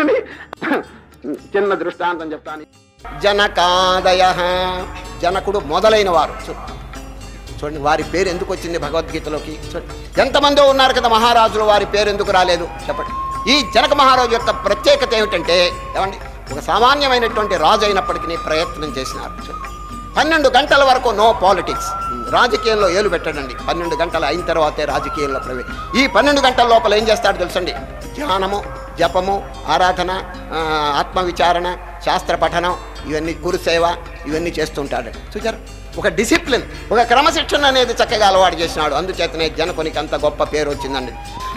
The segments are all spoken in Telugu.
అని చిన్న దృష్టాంతం చెప్తాను. జనకాదయ జనకుడు మొదలైన వారు చూడండి వారి పేరు ఎందుకు వచ్చింది భగవద్గీతలోకి? చూడండి ఎంతమందో ఉన్నారు కదా మహారాజులు వారి పేరు ఎందుకు రాలేదు? చెప్పండి. ఈ జనక మహారాజు యొక్క ప్రత్యేకత ఏమిటంటే ఏమండి ఒక సామాన్యమైనటువంటి రాజు అయినప్పటికీ ప్రయత్నం చేసినారు. చూడండి పన్నెండు గంటల వరకు నో పాలిటిక్స్. రాజకీయంలో ఏలు పెట్టడండి. పన్నెండు గంటలు అయిన తర్వాతే రాజకీయంలో ప్రవే. ఈ పన్నెండు గంటల లోపల ఏం చేస్తాడు తెలుసండి? ధ్యానము. జపము ఆరాధన ఆత్మవిచారణ శాస్త్ర పఠనం ఇవన్నీ గురుసేవ ఇవన్నీ చేస్తుంటాడు. చూచారు ఒక డిసిప్లిన్ ఒక క్రమశిక్షణ అనేది చక్కగా అలవాటు చేసినాడు. అందుచేతనే జనకునికి అంత గొప్ప పేరు వచ్చిందండి.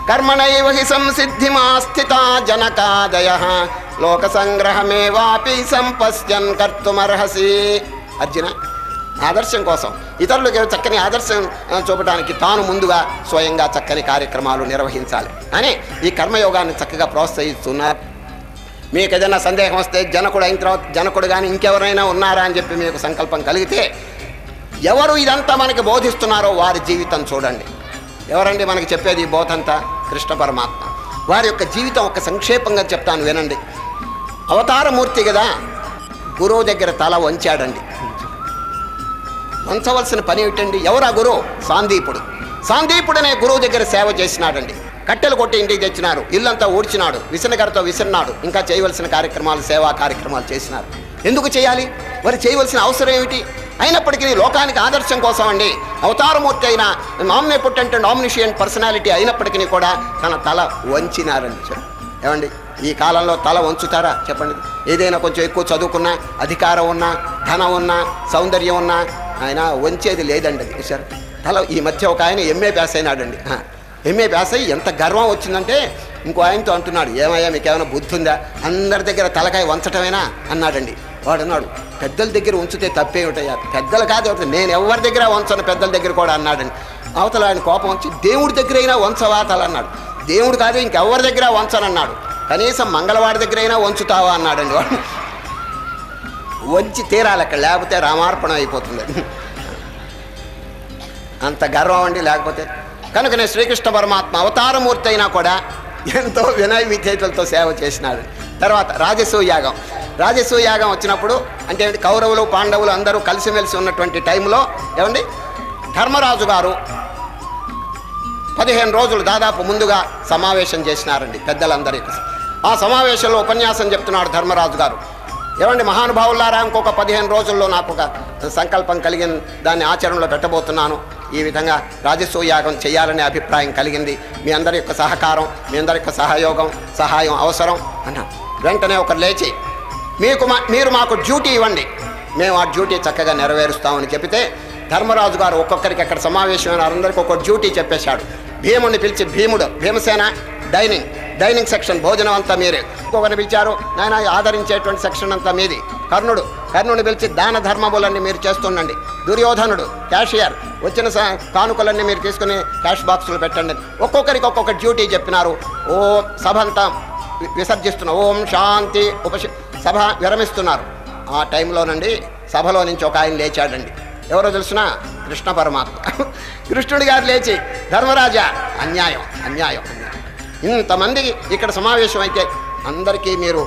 కర్మణైవ హి సంసిద్ధిమాస్థిత జనకాదయ. లోక సంగ్రహమేవాపి సంపశ్యన్ కర్తుమర్హసి. అర్జున ఆదర్శం కోసం. ఇతరులకు చక్కని ఆదర్శం చూపడానికి తాను ముందుగా స్వయంగా చక్కని కార్యక్రమాలు నిర్వహించాలి. అని ఈ కర్మయోగాన్ని చక్కగా ప్రోత్సహిస్తున్నారు మీకు ఏదైనా సందేహం వస్తే జనకుడు అయిన తర్వాత జనకుడు కానీ ఇంకెవరైనా ఉన్నారా అని చెప్పి మీకు సంకల్పం కలిగితే ఎవరు ఇదంతా మనకి బోధిస్తున్నారో వారి జీవితం చూడండి. ఎవరండి మనకి చెప్పేది ఈ బోధంతా? కృష్ణ పరమాత్మ. వారి యొక్క జీవితం ఒక సంక్షేపంగా చెప్తాను వినండి. అవతారమూర్తి కదా గురువు దగ్గర తల వంచాడండి. ఉంచవలసిన పని ఏమిటండి? ఎవరు ఆ గురువు? సాందీపుడు. సాందీపుడు అనే గురువు దగ్గర సేవ చేసినాడండి. కట్టెలు కొట్టి ఇంటికి తెచ్చినారు. ఇల్లంతా ఊడ్చినాడు. విసనగరతో విసిరినాడు ఇంకా చేయవలసిన కార్యక్రమాలు సేవా కార్యక్రమాలు చేసినారు. ఎందుకు చేయాలి? మరి చేయవలసిన అవసరం ఏమిటి? అయినప్పటికీ లోకానికి ఆదర్శం కోసం అండి. అవతారమూర్తి అయిన నామినే పుట్టంటే నామినిషియన్ పర్సనాలిటీ అయినప్పటికీ కూడా తన తల వంచినారండి. చెప్పండి. ఏమండి? ఈ కాలంలో తల వంచుతారా? చెప్పండి. ఏదైనా కొంచెం ఎక్కువ చదువుకున్నా అధికారం ఉన్నా ధనం ఉన్నా సౌందర్యం ఉన్నా ఆయన వంచేది లేదండి అది సార్ తల ఈ మధ్య ఒక ఆయన ఎంఏ పాస్ అయినాడండి. ఎంఏ పాస్ అయ్యి ఎంత గర్వం వచ్చిందంటే ఇంకో ఆయనతో అంటున్నాడు ఏమయ్యా మీకు ఏమైనా బుద్ధి ఉందా అందరి దగ్గర తలకాయ వంచటమేనా? అన్నాడండి. వాడు అన్నాడు పెద్దల దగ్గర ఉంచితే తప్పేమిటయ్యా? పెద్దలు కాదు ఎవరు- నేను ఎవరి దగ్గర వంచను పెద్దల దగ్గర కూడా? అన్నాడండి. అవతల ఆయన కోపం వచ్చి దేవుడి దగ్గర అయినా వంచవా? తల అన్నాడు. దేవుడు కాదు ఇంకెవరి దగ్గర వంచనన్నాడు? కనీసం మంగళవాడి దగ్గర అయినా వంచుతావా? అన్నాడండి వాడు. వంచి తీరాలి అక్కడ లేకపోతే రామార్పణం అయిపోతుంది. అంత గర్వం అండి లేకపోతే. కనుకనే శ్రీకృష్ణ పరమాత్మ అవతారమూర్తి అయినా కూడా ఎంతో వినయ విధేతలతో సేవ చేసినాడు. తర్వాత రాజసూయాగం. యాగం యాగం వచ్చినప్పుడు అంటే కౌరవులు పాండవులు అందరూ కలిసిమెలిసి ఉన్నటువంటి టైంలో ఏమండి ధర్మరాజు గారు పదిహేను రోజులు దాదాపు ముందుగా సమావేశం చేసినారండి పెద్దలందరికీ. ఆ సమావేశంలో ఉపన్యాసం చెప్తున్నాడు ధర్మరాజు గారు. ఏమండి మహానుభావులారా ఇంకొక పదిహేను రోజుల్లో నాకు ఒక సంకల్పం కలిగిన దాన్ని ఆచరణలో పెట్టబోతున్నాను. ఈ విధంగా రాజసూయాగం చేయాలనే అభిప్రాయం కలిగింది. మీ అందరి యొక్క సహకారం మీ అందరి యొక్క సహయోగం సహాయం అవసరం అన్నా. వెంటనే ఒకరు లేచి మీకు మా మీరు మాకు డ్యూటీ ఇవ్వండి. మేము ఆ డ్యూటీ చక్కగా నెరవేరుస్తామని చెబితే ధర్మరాజు గారు ఒక్కొక్కరికి అక్కడ సమావేశమైన అందరికి ఒక్కొక్క డ్యూటీ చెప్పేశాడు. భీముడిని పిలిచి భీముడు భీమసేన డైనింగ్. డైనింగ్ సెక్షన్ భోజనం అంతా మీరే. ఇంకొకరిని పిలిచారు నాయన ఆదరించేటువంటి సెక్షన్ అంతా మీది. కర్ణుడు కర్ణుని పిలిచి దాన ధర్మములన్నీ మీరు చేస్తుండండి. దుర్యోధనుడు క్యాషియర్ వచ్చిన స- కానుకలన్నీ మీరు తీసుకుని క్యాష్ బాక్సులు పెట్టండి. ఒక్కొక్కరికి ఒక్కొక్క డ్యూటీ చెప్పినారు. ఓ సభ అంతా విసర్జిస్తున్న ఓం శాంతి ఉపశ సభ విరమిస్తున్నారు. ఆ టైంలోనండి సభలో నుంచి ఒక ఆయన లేచాడండి. ఎవరో తెలిసిన? కృష్ణ పరమాత్మ. కృష్ణుడి గారు లేచి ధర్మరాజా అన్యాయం అన్యాయం. ఇంతమంది ఇక్కడ సమావేశం అయితే అందరికీ మీరు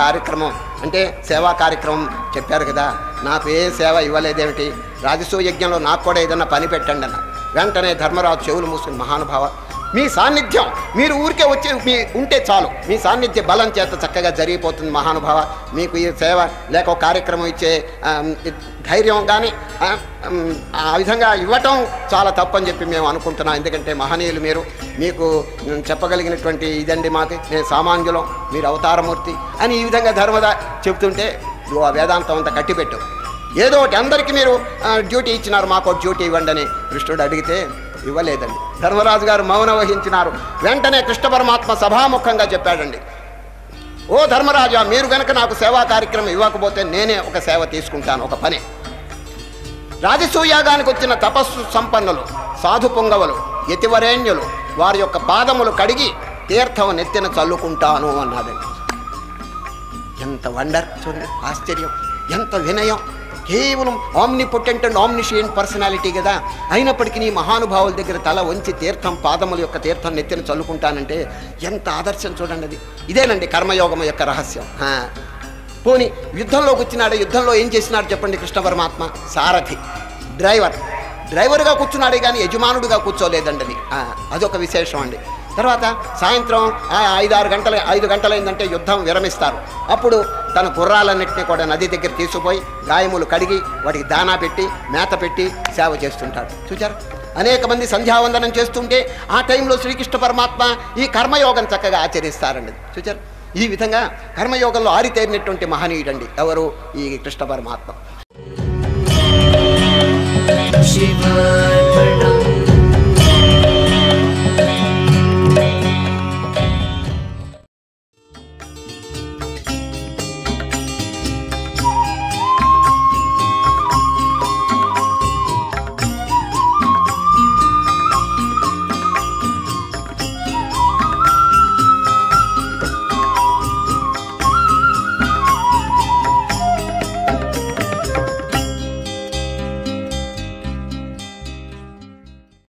కార్యక్రమం అంటే సేవా కార్యక్రమం చెప్పారు కదా. నాకు ఏ సేవ ఇవ్వలేదేమిటి? రాజసూ యజ్ఞంలో నాకు కూడా ఏదన్నా పని పెట్టండి అన్న. వెంటనే ధర్మరాజు చెవులు మూసుకుని మహానుభావ మీ సాన్నిధ్యం మీరు ఊరికే వచ్చి మీ ఉంటే చాలు. మీ సాన్నిధ్య బలం చేత చక్కగా జరిగిపోతుంది మహానుభావ. మీకు ఈ సేవ లేక ఒక కార్యక్రమం ఇచ్చే ధైర్యం కానీ ఆ, విధంగా ఇవ్వటం చాలా తప్పని చెప్పి మేము అనుకుంటున్నాం. ఎందుకంటే మహనీయులు మీరు మీకు చెప్పగలిగినటువంటి ఇదండి మాకు నేను సామాన్యులం మీరు అవతారమూర్తి అని ఈ విధంగా ధర్మద చెప్తుంటే నువ్వు ఆ వేదాంతం అంతా కట్టిపెట్టు. ఏదో ఒకటి అందరికీ మీరు డ్యూటీ ఇచ్చినారు మాకు డ్యూటీ ఇవ్వండి అని కృష్ణుడు అడిగితే ఇవ్వలేదండి. ధర్మరాజు గారు మౌనం వహించినారు. వెంటనే కృష్ణ పరమాత్మ సభాముఖంగా చెప్పాడండి. ఓ ధర్మరాజా మీరు గనక నాకు సేవా కార్యక్రమం ఇవ్వకపోతే నేనే ఒక సేవ తీసుకుంటాను ఒక పని. రాజసూయాగానికి వచ్చిన తపస్సు సంపన్నులు సాధు పొంగవలు యతివరేణ్యులు వారి యొక్క పాదములు కడిగి తీర్థం నెత్తిన చల్లుకుంటాను అన్నాడండి. ఎంత వండర్ చూడండి ఆశ్చర్యం. ఎంత వినయం. కేవలం omnipotent and omniscient personality కదా. అయినప్పటికీ నీ మహానుభావుల దగ్గర తల వంచి తీర్థం పాదముల యొక్క తీర్థం నెత్తిన చల్లుకుంటానంటే ఎంత ఆదర్శం చూడండి అది. ఇదేనండి కర్మయోగం యొక్క రహస్యం. పోని యుద్ధంలోకి వచ్చినాడు యుద్ధంలో ఏం చేసినాడు చెప్పండి కృష్ణ పరమాత్మ? సారథి. డ్రైవర్. డ్రైవర్గా కూర్చున్నాడే కానీ యజమానుడిగా కూర్చోలేదండి అది. అదొక విశేషం అండి. తర్వాత సాయంత్రం ఐదు ఆరు గంటల ఐదు గంటలైందంటే యుద్ధం విరమిస్తారు. అప్పుడు తన గుర్రాలన్నింటినీ కూడా నది దగ్గర తీసుకుపోయి గాయములు కడిగి వాటికి దానా పెట్టి మేత పెట్టి సేవ చేస్తుంటాడు. చూచారు? అనేక మంది సంధ్యావందనం చేస్తుంటే ఆ టైంలో శ్రీకృష్ణ పరమాత్మ ఈ కర్మయోగం చక్కగా ఆచరిస్తారండి. చూచారు? ఈ విధంగా కర్మయోగంలో ఆరితేరినటువంటి మహనీయుడండి ఎవరు? ఈ కృష్ణ పరమాత్మ. శివాయ